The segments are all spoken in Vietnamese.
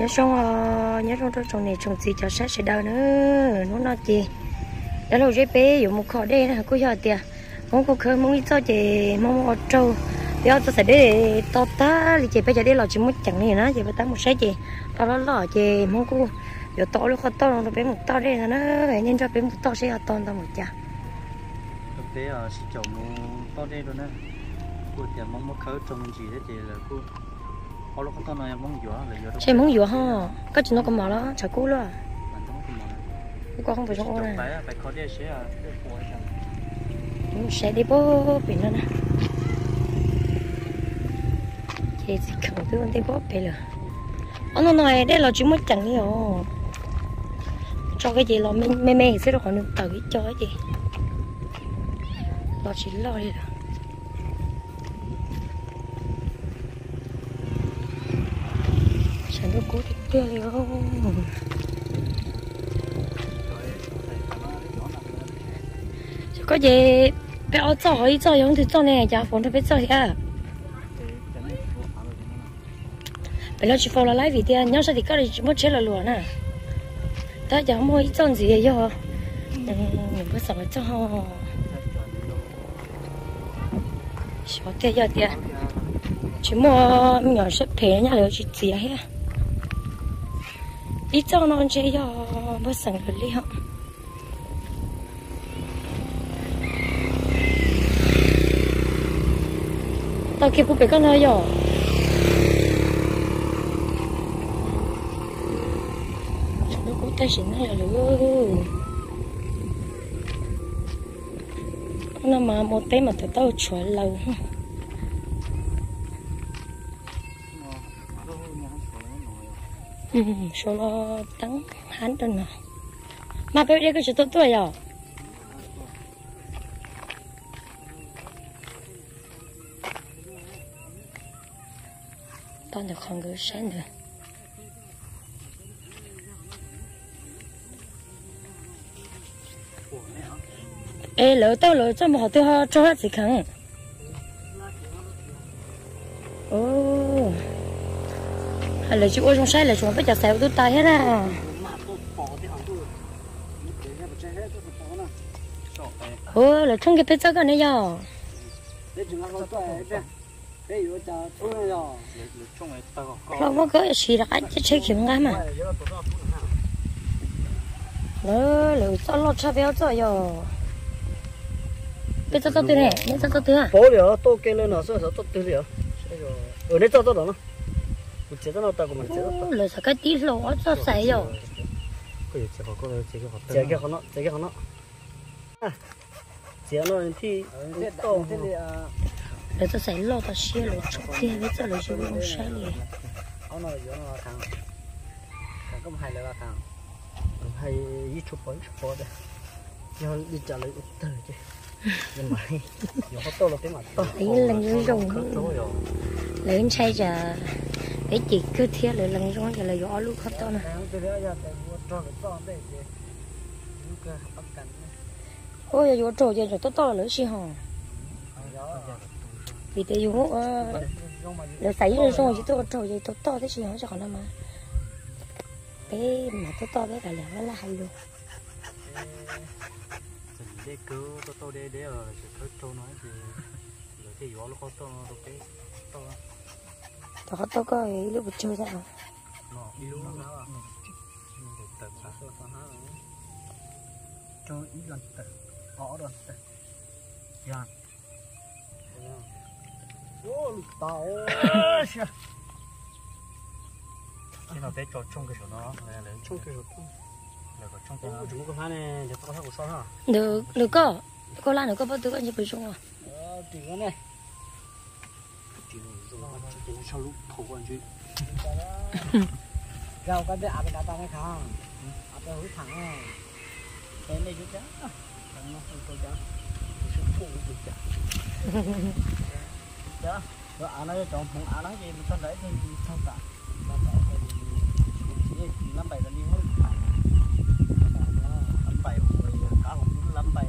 nhớ xong nhớ xong trong trong này trong gì cho sát sẽ đau nữa nó nói gì đó là dễ bé dùng một khó đây là cô giờ tiền muốn cô khơi muốn ít cho chị mong một trâu bây giờ tôi sẽ để to ta thì chị bây giờ để lò chỉ muốn chẳng này nữa chị phải tắm một sáu chị to nó lò chị mong cô giờ to lúc khó to nó bé một to đây là nó nên cho bé một to sẽ to to một chả thực tế ở sẽ chồng to đây rồi nè cô tiền mong một khơi trồng gì đấy chị là cô họ lúc to chị muốn dọa ha có chuyện nó có mỏ đó chả cú luôn cái không không phải trong ô này phải sẽ đi bố bị nữa nè chị chỉ không biết đi bố bị rồi ông nó nói đây là chỉ mới chẳng đi rồi cho cái gì là mê mê mê sẽ được khoảng được tới cho cái gì. Lo chỉ lo đi rồi. Nước được cố kia đi không có gì bé ở chỗ ấy chỗ giống thì chỗ này giờ phone bé chỗ à bé lo chỉ phone là lấy vì tiền nhau sao thì có đi mất chết là lúa nè ta giờ mua ít chỗ gì vậy hả mình có sợ chỗ họ sợ tiền giờ tiền chỉ mua nhỏ sẽ thế nhà rồi chỉ gì hết ít cho nó chơi cho bớt sợ rồi đi không tao kia bố bé con nói rồi nó cũng tay xịn này là được nó mà một tay mà tụi tao chuột lâu số lo tăng hắn tên nào mà bây giờ cái chuyện tốt tuổi rồi tao được không cứ sáng được. Ê, lỡ tao lỡ cho một tiêu ho cho hết gì không là chú ơi trong xe là chúng phải chặt xéo tôi tay hết à ô là trong cái tết cái này giờ nó có cái gì là anh chơi kiếm ngay mà nó là sao lo cho béo rồi giờ? Cái giờ tôi này cái giờ tôi à? Bố liệu tôi kêu lên nó sao sao tôi tiêu ở. Ờ, Đây cho tôi đó. nó mình chế nó tao của mình chế nó lỡ sao cái tí lỗ cho sấy rồi cái gì chỉ có cái chỉ có học chế cái nó chế cái nó chế nó thì to lỡ cho sấy lỗ tao xia lỗ chụp kia bây giờ lỡ chụp không sai liền ông nói gì nó thằng thằng có hai là thằng hay ít chụp bóng chụp bóng đấy nhau đi trả lời từ chứ nhưng mà nó có to là cái mặt to ấy lần rung lớn chạy giờ ấy chỉ cứ thiết là lần rung giờ là gió lúc khắp to nè ôi, giờ gió trổ giờ to to là xì hòn vì thế gió là xảy ra xong rồi tôi trổ giờ to to thế xì hòn cho còn đâu mà. Bé mà to to bé cả lẻ nó là hay luôn. Để cứ tôi tôi để để ở cái trâu nói thì rồi thì gió nó có to, nó cái to to có ấy lúc chơi ra nó yếu nó tập sao? Cho ít lần tật họ rồi tật dạ ô lục tao khi nào té cho trong cái chỗ nó lấy trong cái chỗ trong cái chúng có này tao có sao hả được được có có lan được có bao nhiêu anh chị chung à? Ờ chỉ có này chỉ cái đấy áp đặt đó tao mới khang à thẳng à đến đây chú chá thằng nó không có chá sự phụ chú chá chá rồi à nó chọn phòng à nó gì mà tao lấy thì sao cả năm bảy là đi hết lắm bảy rồi hộp lắm bảy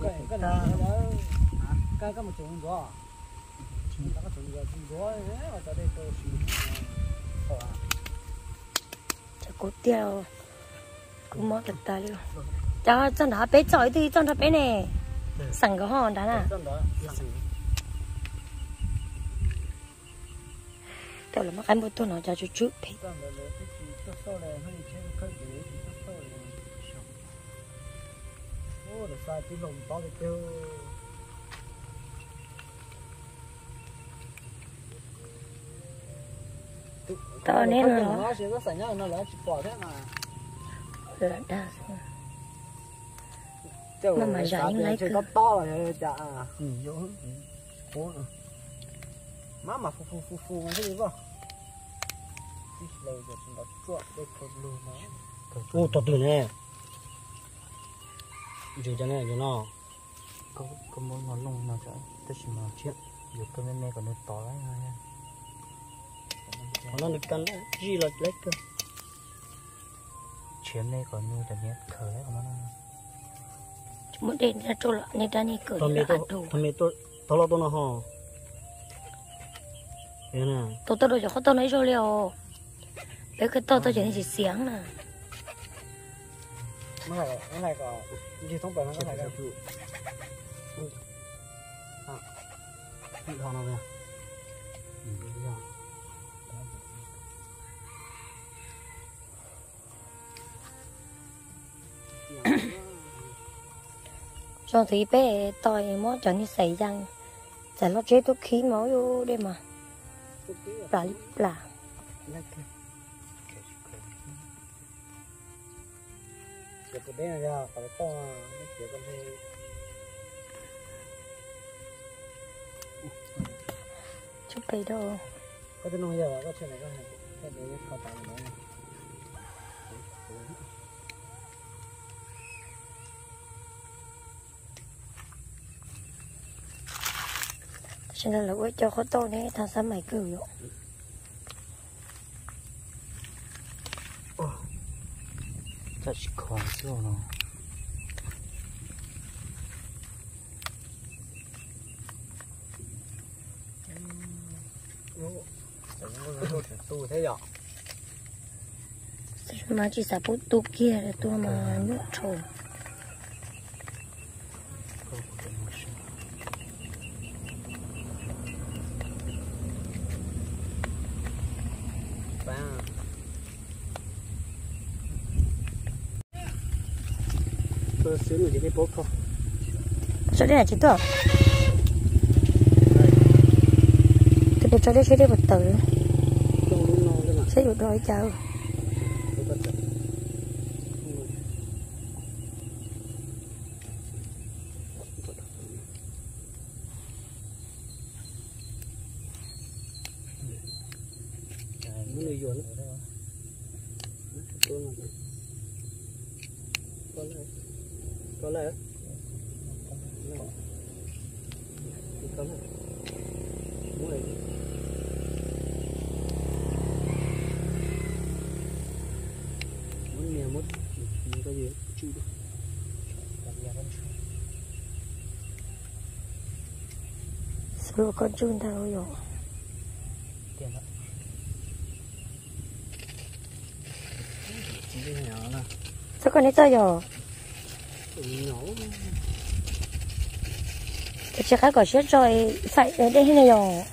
cái cái cái cái một chỗ gió tao cô tiêu. Cũng mất được ta luôn cho cho nó bé chọi thì cho nó bé nè. Sẵn cái hòn đó nè. Trong đó, là mắc ăn bữa tôi nó cho chút chút thì. Trong đó là cái gì? Cho sau to nên nó nó mà. thì lấy có to là chả ừ ừ. Má mà phù phù phù phù cái gì vậy ô to từ nè rồi cho này cho nó có có muốn nó lông nó sẽ tất nhiên mà chuyện. Dù cái mẹ mẹ còn nó to đấy nha nó được cắn gì là lấy cơ. Chuyện này còn như là nhét khờ đấy của nó muốn đến ra chỗ lọ nên ra đi cửa thằng mẹ là ăn đồ thằng mẹ tôi tôi lo tôi nó hò thế nè tôi tôi rồi cho tôi nói rồi liệu. Bé cái tôi tôi chỉ chỉ xiếng nè. Nó này nó này có gì thông báo nó này cái à. Bị hò nó về cho thấy bé tôi mới cho như xảy răng chả lo chế tôi khí máu vô đây mà. Là là. Giờ cái bé này phải to chút bầy đâu có cái nông giờ, có chuyện này có thể cái khó tạm nữa cho nên là quay cho khó tôi đấy thằng sao mày cử vô chỉ còn chưa nó tu mà chỉ sợ bút tụ kia để tôi mà nhốt trồn ba nữa chỉ cái bốt thôi chỗ đây là tôi tôi để cho đây sẽ đi một tử sẽ được đôi cháu tôi có thật nó nuôi dồn có lẽ có lẽ có lẽ mỗi mỗi nhà một một cái gì chịu được rồi con chun tao rồi tiền đó chỉ cái nhỏ nè sao con ấy tao rồi nhỏ tôi chưa khai có chết rồi phải ở đây thế này rồi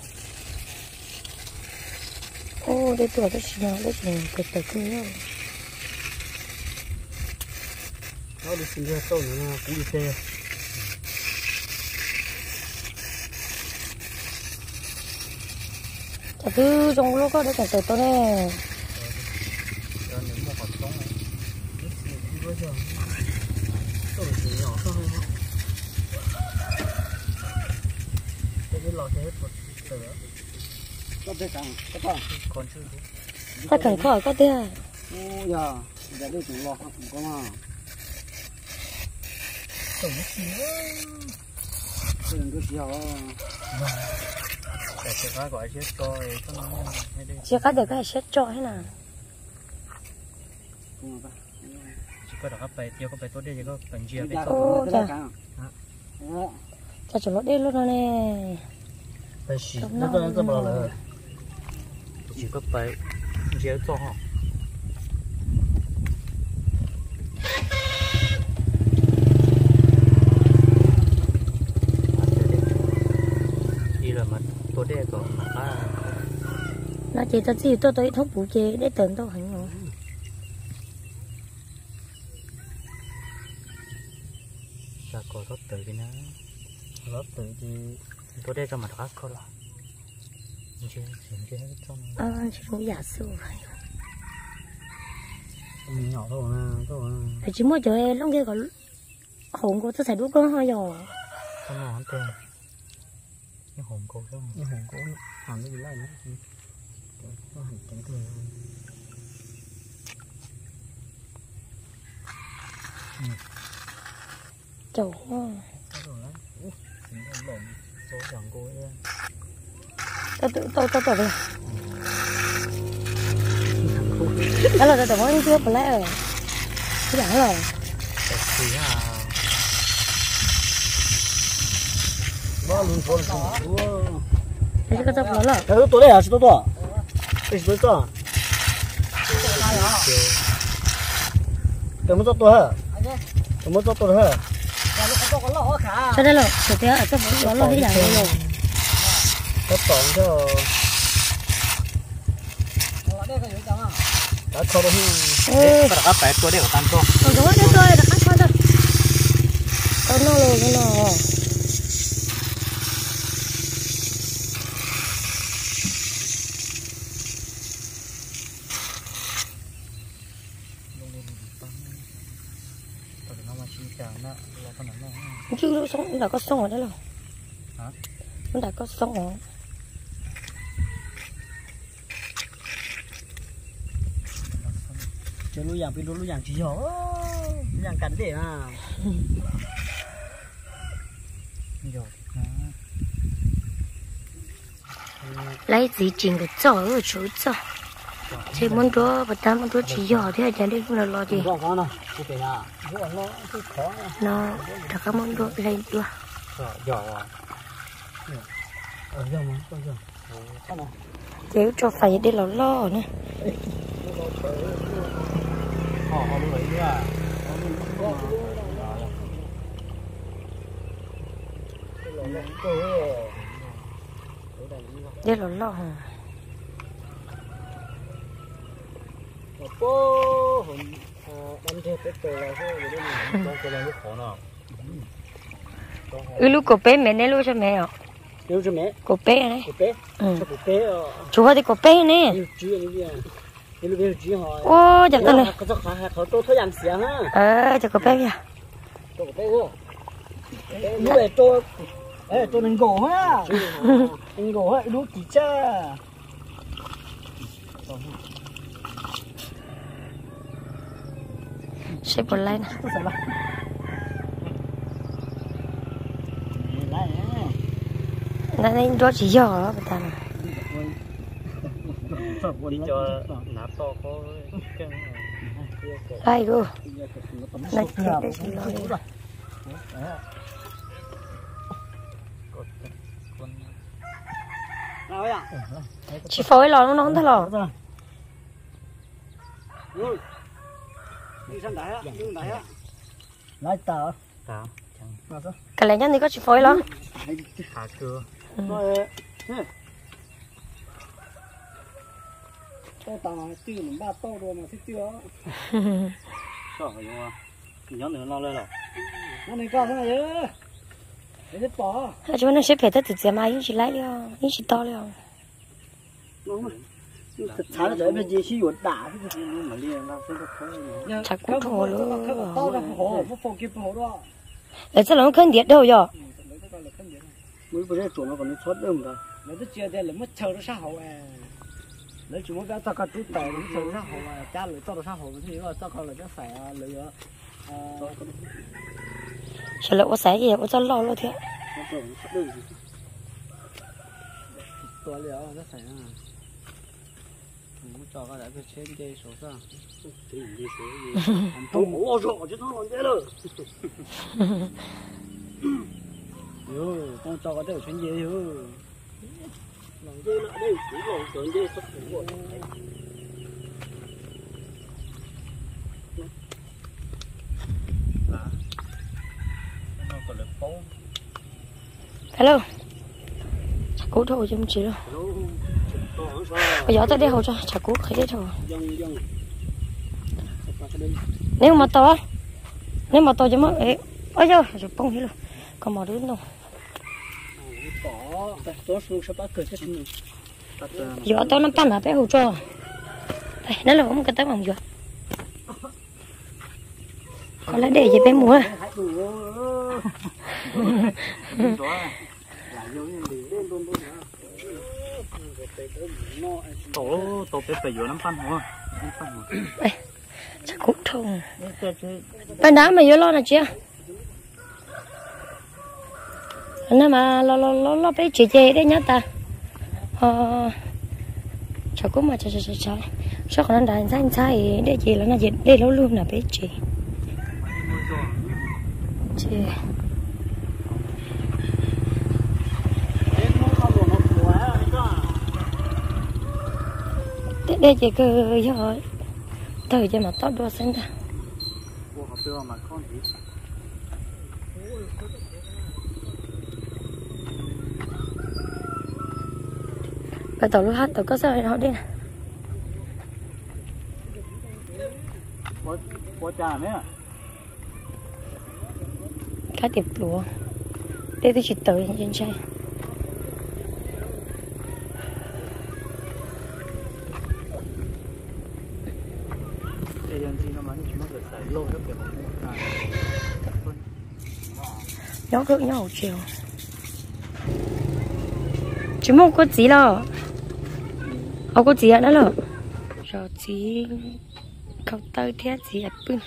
ô đây tuổi tôi chỉ nói đây chỉ cái tử cứ nhau nó đi xin ra sâu nữa nè cũng đi xe chả cứ trong lúc có đấy cả tử tôi nè cho nếu mà còn sống này Bây giờ Tôi chỉ nhỏ thôi Tôi biết lò thế hết một tờ Có thể càng, có càng còn chưa ta cần khỏi có tiền Ô giờ, giờ đây chúng lo không có mà Tổng xíu chưa có được cái chết trọi thế nào. Chỉ có được bài tiêu có bài tốt đây chỉ có phần chia cái dạ. chà chả chủ nó đi luôn rồi nè. Xí, Đúng nó có bảo rồi. là chỉ có bài chia cho họ mà tôi đây có mà à nó chỉ cho gì? Tôi tôi thúc bù chế để tưởng tôi hẳn rồi. Là có rất tới cái nó rất tự thì tôi đây cho mà thoát có là. Chưa chưa hết trong à chỉ có giả sử mình nhỏ thôi mà thôi mà. Phải chỉ mua cho em lúc kia có hồn của tôi sẽ đút con hơi rồi. Không hắn tên. Nhưng hồn cô chứ nhưng hồn của hàm nó bị lại nữa có lộn số chẳng cô ấy tôi tôi tôi tôi tôi về đó là tôi tôi vẫn chưa phải lại rồi cái dạng rồi thì à nó luôn thôi luôn cái cái tôi phải là cái đó tôi đây cái bữa giờ tôi muốn cho tôi hả? Tôi muốn cho tôi hả? Sao đây rồi tôi thấy ở trong đó lo đi đằng rồi có tổng cho đó cho đâu ừ. Đó phải tôi để ở tan cho tôi đó tôi đã ăn thôi. Đó tôi nó rồi nó ở đấy rồi Hả? nó đã có ở chơi lúa vàng pin lúa vàng chỉ nhỏ. Lúa vàng cắn để à? Rồi lấy gì chỉnh cái chỏ ở chỗ chỏ chỉ muốn đó và ta muốn đó chỉ nhỏ thế chẳng đi cũng là lo gì? À? Là nó đã có muốn đó lên chưa à. Ở mà có nào nếu cho phải để lo lo nữa họ họ nữa à. Để lo lo hả? Bố hồn đâm theo cái tờ là thôi để mình con cái này khó nào ừ cho mẹ à nếu cho mẹ? Cổ bé này của bé? Ừ. Của bé chú thì yêu chú hỏi. Ô chặt tên này cho ờ cổ bé kìa. Này tôi ê tôi nên gỗ ha. Nên gỗ ha lúc chỉ cha. Sẽ bỏ lại nè có sao lại lại nó nên đó chỉ nhỏ đó bà ta đi cho nạp to có lại go nó chỉ để chỉ vậy chỉ phối lo nó không thấy sao cái này nhân thì có chỉ phối cưa rồi cho tao tiêu mình ba tô rồi mà thích tiêu sợ rồi mà nhớ nữa lo lên rồi nó này cao thế này chứ để thích bỏ chúng nó sẽ phải tới từ giờ mai chỉ lấy đi những chỉ to đi nó mà thái là gì chỉ yuột đả nhưng Chắc cũng thua luôn. tao để cho nó không điệt đâu giờ mới bây giờ chúng nó còn thoát được rồi nó cứ chia là mất chờ nó sao hậu à. Lấy chúng nó ra tao cả tút tài nó chờ nó sao hậu à. Cha lấy tao nó sao hậu thì nó tao còn là cái phải lấy đó sao lại có sẻ gì có à. cho lo lo thế tôi lấy nó sẻ à. Không cho cái đấy cái trên dây số ra tiền cái số gì. Không bỏ rồi chứ nó còn thế rồi Yo, con cho cái tiểu chuyên gì yo. Lòng dây lại đây, chỉ lòng tưởng dây sắp sửa rồi. Hello. Cố thôi chứ không chỉ đâu. Bây giờ tới đây hậu cho, chả cố thấy đây thôi. Nếu mà to, nếu mà to chứ mất, ấy, ôi giờ, rồi bông hết rồi, còn mỏ đứng đâu giờ tao nó pan là bé hồ cho. Đây nó là không cái tao bằng giờ có lẽ để gì bé mua à. tổ tổ bé phải vô năm phân hả chắc cũng thùng. Chả cố bên mà vô lo là chưa nó mà lo lo lo lo bé chị chị đấy nhá ta. Ờ cháu cũng mà cháu cháu cháu cháu cháu còn đang xanh xay để chị là nó gì để lâu luôn là bé chị chị đến nó không được để chị cứ giờ thời cho mà tao đua xanh ta. Ủa, bà tao lúc hát tao có sao họ đi nè cá tiệp lúa. Để tôi chỉ tới trên trai. Kiểu à. Nhó hậu chiều. Chỉ một có gì lo ở có gì nữa lo rồi chỉ không tới thế gì à bưng.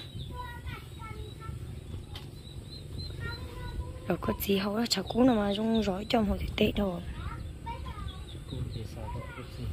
Rồi có gì hậu đó, chả cú nào mà trong rối trong hồi tệ đâu cũng chỉ sao đó cái gì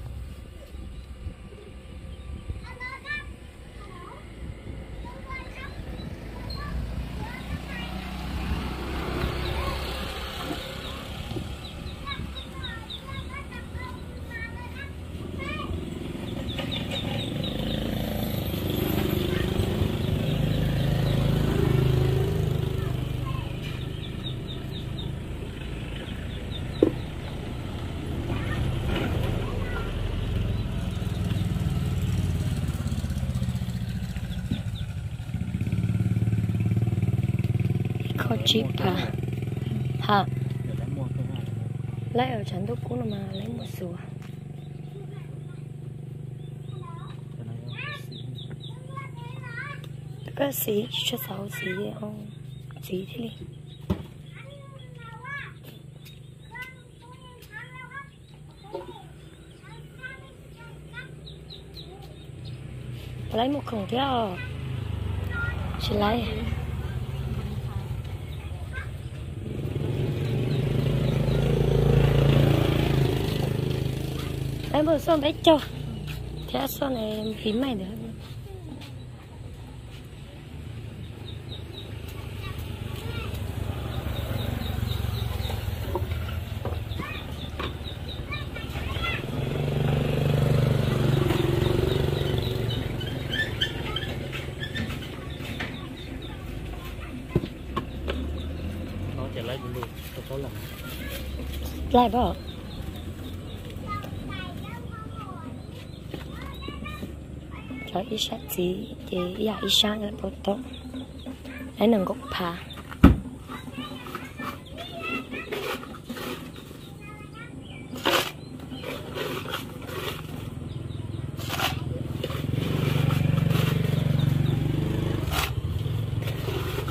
có chip à? hả lấy ở trấn tốt cũ mà lấy một cái nó xí. cái xí cho sáu xí ông xí thế đi. Lấy một khổng theo. Chỉ lấy lấy một son bé cho? Thế son này em phím mày được? Lại bỏ isha ít sát ya isha ngan ít sáng gok pa tốt lấy nâng gốc phà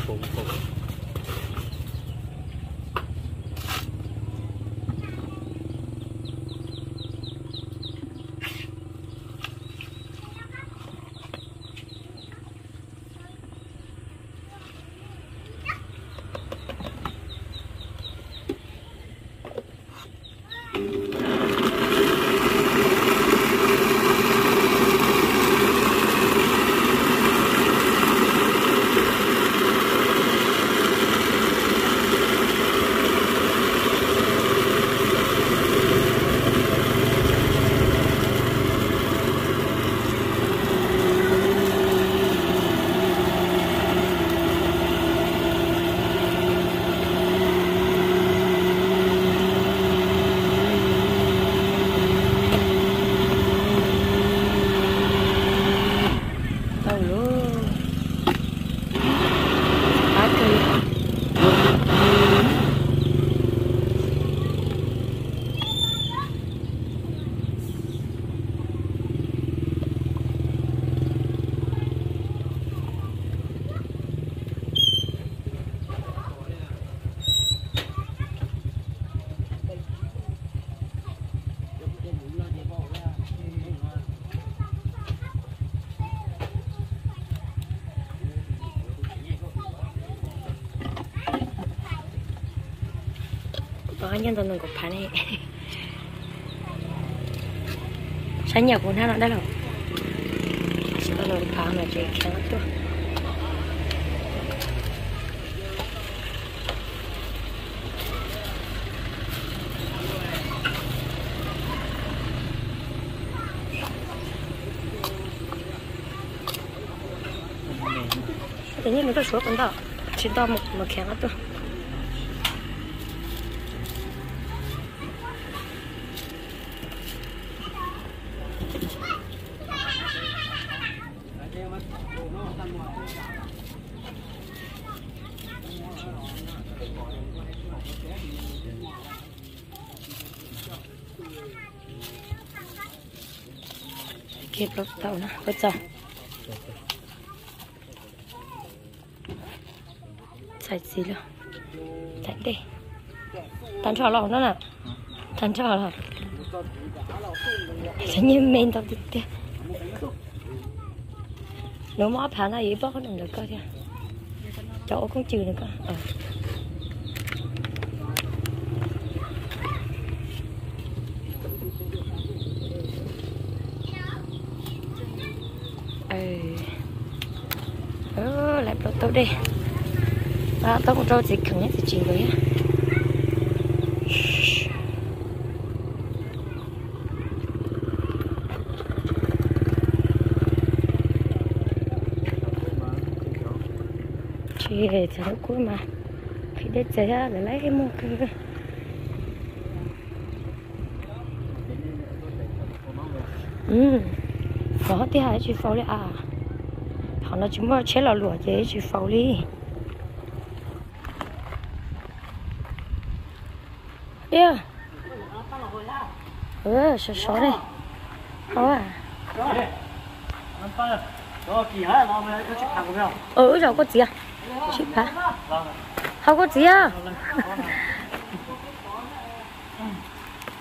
cũng cũng cái nhân tao đừng có phá này sáng nhà của nó nó đã rồi tao đừng phá mà chị khéo thôi tự nhiên nó có số con đó. Chỉ to một một khéo thôi kịp lúc tàu nó bây giờ chạy gì luôn chạy đi. Tan trò lòng đó nè tan trò là sẽ như mình tao đi đi nếu mà phá này ý bác đừng được cơ chứ. cháu cũng trừ được cơ. Ờ. ừ ừ lại bắt tôi đi và tôi cũng cho chị khẩn nhất thì chị với á. Chị thì nó cuối mà. Khi để chơi ra để lấy cái mua cái ừ thì hai chị phao đi à họ nói chúng mà chế là lụa chế chị phao đi đi à ừ sợ sợ đây à nó có nhau ừ rồi có gì à chị phá không có gì à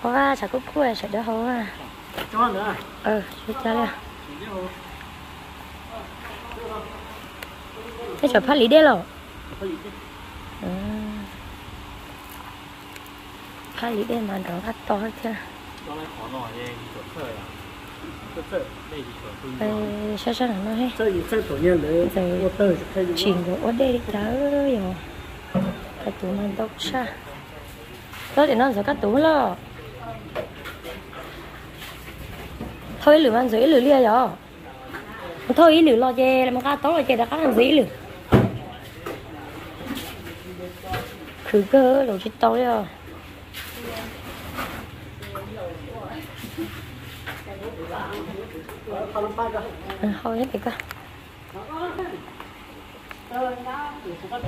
có à chả có cua chả đỡ hấu à cho nữa ừ chú cha lên cái chỗ phát lý đế lộ. Ừ. Phát lý đế mà đó phát to chứ Ờ, sao sao nó hết rồi chỉnh của ốt đây đó rồi cái tủ mà đọc xa. Đó thì nó sẽ cắt tủ lo thôi, lửa ăn dễ lửa lia rồi thôi lửa lo chè mà cá tốt là chè đã cá ăn dễ lửa. Cứ cơ, đồ chết tối rồi thôi, hết đi cơ.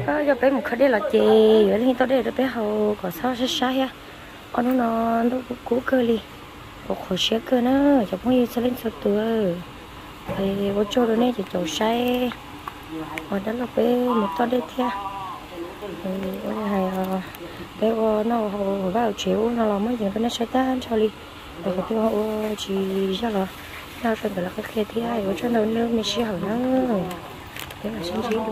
Có cho bé một cái đây là chè. Rồi thì tôi đây là bé hầu, có sao sao sai ha. Ông nó nó cũng cũ cơ đi có hồi xe cơ nó chồng không yêu sẽ lên số tuổi thì bố cho rồi này chỉ chỗ say mà đó là bé một to đấy thia thì bố này bé có nó vào chiếu nó làm mấy chuyện cái nó sai tan cho đi rồi cái họ chỉ cho là, nó phải là cái kia thia bố cho nó nước mình sẽ hở nó. Thế là xin chỉ được.